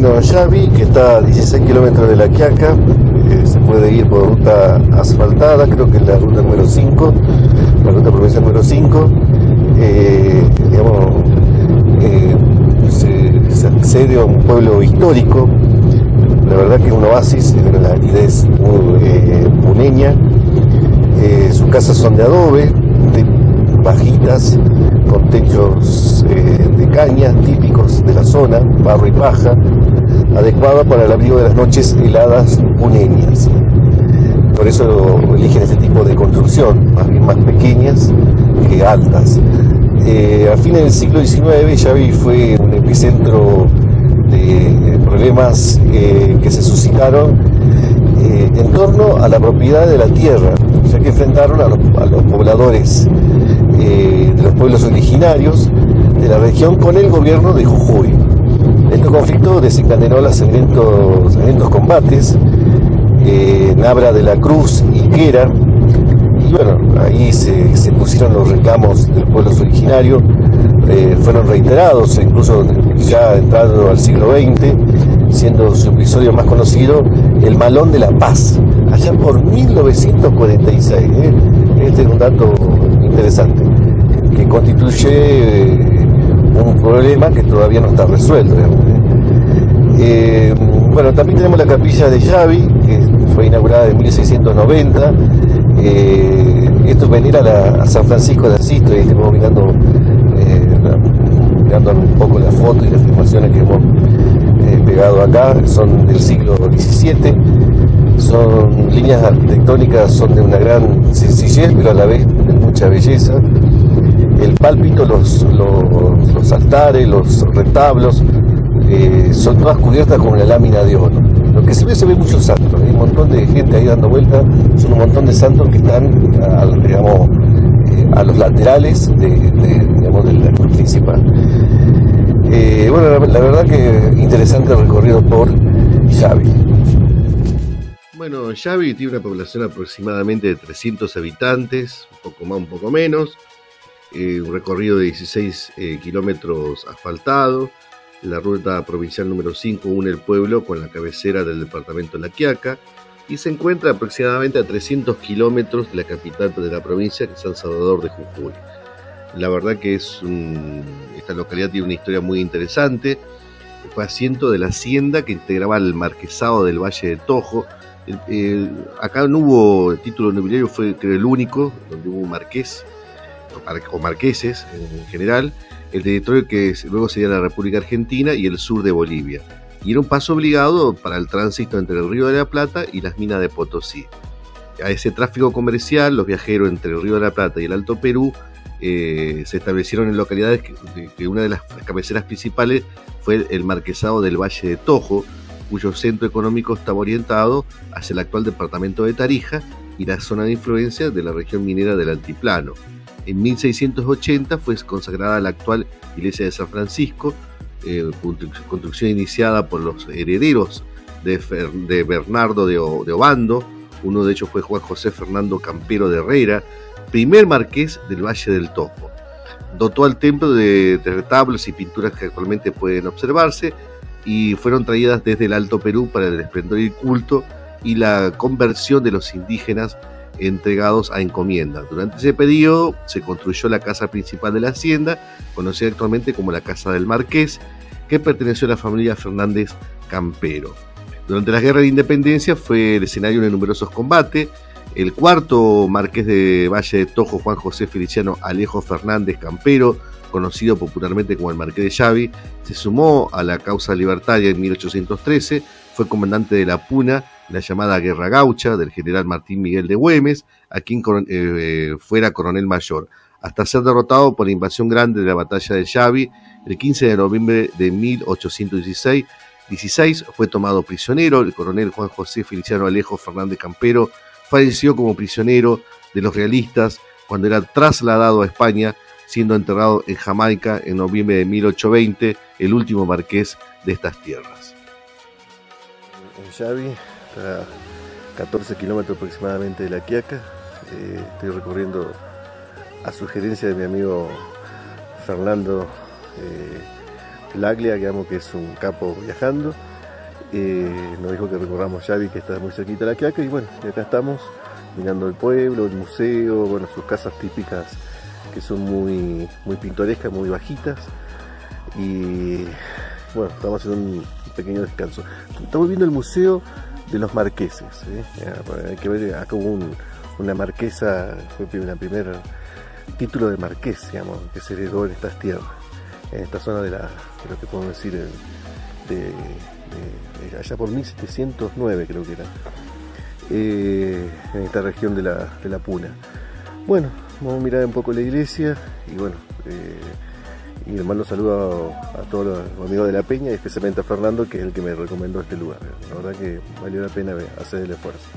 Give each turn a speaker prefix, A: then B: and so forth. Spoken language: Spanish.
A: Bueno, ya vi que está a 16 kilómetros de La Quiaca, eh, se puede ir por ruta asfaltada, creo que es la ruta número 5, la ruta provincial número 5. Eh, digamos, eh, se, accede a un pueblo histórico, la verdad que es un oasis de la aridez puneña. Eh, sus casas son de adobe, de bajitas, con techos de caña típicos de la zona, barro y paja, adecuada para el abrigo de las noches heladas puneñas. Por eso eligen este tipo de construcción, más bien más pequeñas que altas. Eh, a fines del siglo XIX Xavi fue un epicentro de problemas eh, que se suscitaron eh, en torno a la propiedad de la tierra, ya que enfrentaron a los, pobladores de los pueblos originarios de la región con el gobierno de Jujuy. Este conflicto desencadenó los sangrientos, sangrientos combates eh, en Abra de la Cruz y Quera, y bueno, ahí se, pusieron los reclamos de los pueblos originarios, eh, fueron reiterados, incluso ya entrando al siglo XX, siendo su episodio más conocido el Malón de la Paz, allá por 1946. ¿eh? Este es un dato interesante, que constituye eh, un problema que todavía no está resuelto. ¿eh? Bueno, también tenemos la capilla de Xavi, que fue inaugurada en 1690. Eh, venera a, San Francisco de Asís, y estamos mirando, eh, mirando un poco las fotos y las filmaciones que hemos eh, pegado acá, son del siglo XVII. Son líneas arquitectónicas, son de una gran sencillez, pero a la vez de mucha belleza. El pálpito, los, los, los altares, los retablos, eh, son todas cubiertas con una lámina de oro. Lo que se ve, se ve muchos santos, hay un montón de gente ahí dando vueltas, son un montón de santos que están, a, digamos, eh, a los laterales de, de, digamos, de la cruz principal. Eh, bueno, la, la verdad que interesante el recorrido por Xavi.
B: Bueno, Xavi tiene una población aproximadamente de 300 habitantes, un poco más, un poco menos. eh, un recorrido de 16 eh, kilómetros asfaltado. La ruta provincial número 5 une el pueblo con la cabecera del departamento La Quiaca y se encuentra aproximadamente a 300 kilómetros de la capital de la provincia, que es San Salvador de Jujuy. La verdad que es un- esta localidad tiene una historia muy interesante. Fue asiento de la hacienda que integraba el marquesado del Valle de Tojo, el- el- acá no hubo título nobiliario, fue el único, donde hubo un marqués o mar- o marqueses en general, el territorio que luego sería la República Argentina y el sur de Bolivia. Y era un paso obligado para el tránsito entre el Río de la Plata y las minas de Potosí. A ese tráfico comercial, los viajeros entre el Río de la Plata y el Alto Perú eh, se establecieron en localidades que, que una de las cabeceras principales fue el marquesado del Valle de Tojo, cuyo centro económico estaba orientado hacia el actual departamento de Tarija y la zona de influencia de la región minera del Altiplano. En 1680 fue consagrada la actual iglesia de San Francisco, eh, constru- construcción iniciada por los herederos de, Bernardo de, de Obando, uno de ellos fue Juan José Fernando Campero de Herrera, primer marqués del Valle del Topo. Dotó al templo de, de retablos y pinturas que actualmente pueden observarse y fueron traídas desde el Alto Perú para el esplendor y culto y la conversión de los indígenas entregados a encomienda. Durante ese periodo se construyó la casa principal de la hacienda, conocida actualmente como la Casa del Marqués, que perteneció a la familia Fernández Campero. Durante la Guerra de Independencia fue el escenario de numerosos combates. El cuarto marqués de Valle de Tojo, Juan José Feliciano Alejo Fernández Campero, conocido popularmente como el Marqués de Xavi, se sumó a la causa libertaria en 1813, fue comandante de la Puna la llamada Guerra Gaucha del general Martín Miguel de Güemes, a quien coron- eh, fuera coronel mayor, hasta ser derrotado por la invasión grande de la batalla de Xavi el 15 de noviembre de 1816. 16 fue tomado prisionero, el coronel Juan José Feliciano Alejo Fernández Campero falleció como prisionero de los realistas cuando era trasladado a España siendo enterrado en Jamaica en noviembre de 1820, el último marqués de estas tierras.
A: Xavi, a 14 kilómetros aproximadamente de La Quiaca, eh, estoy recorriendo a sugerencia de mi amigo Fernando eh, Laglia, digamos que es un capo viajando. Eh, nos dijo que recorramos Xavi, que está muy cerquita de La Quiaca, y bueno, acá estamos mirando el pueblo, el museo, bueno, sus casas típicas que son muy, muy pintorescas, muy bajitas. Y bueno, estamos haciendo un pequeño descanso. Estamos viendo el museo de los marqueses. ¿eh? Hay que ver acá hubo una marquesa, fue el primer título de marqués, digamos, que se heredó en estas tierras, en esta zona de la, creo que podemos decir, de, allá por 1709 creo que era, eh, en esta región de la, de la Puna. Bueno, vamos a mirar un poco la iglesia y bueno, eh, y le mando saludo a, todos los amigos de la Peña y especialmente a Fernando que es el que me recomendó este lugar. La verdad que valió la pena hacer el esfuerzo.